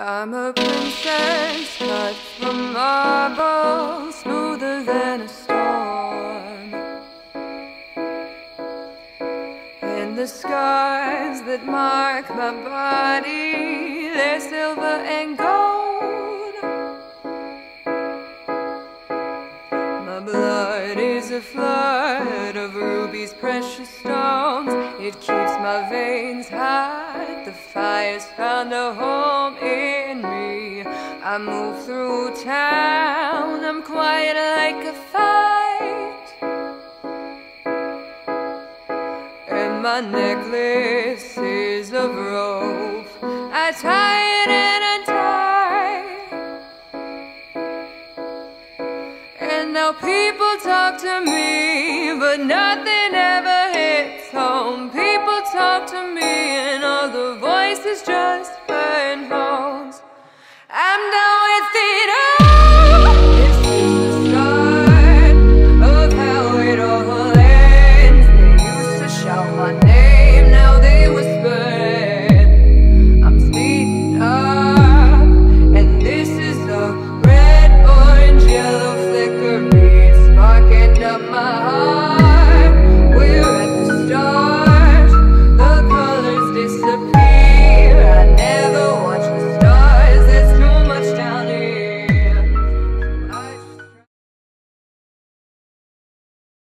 I'm a princess cut from marble, smoother than a storm. And the scars that mark my body, they're silver and gold. My blood is a flood of rubies, precious stones. It keeps my veins hot. The fire's found a home. I move through town. I'm quiet like a fight. And my necklace is of rope. I tie it and untie. And now people talk to me, but nothing ever hits home. People talk to me, and all the voices just.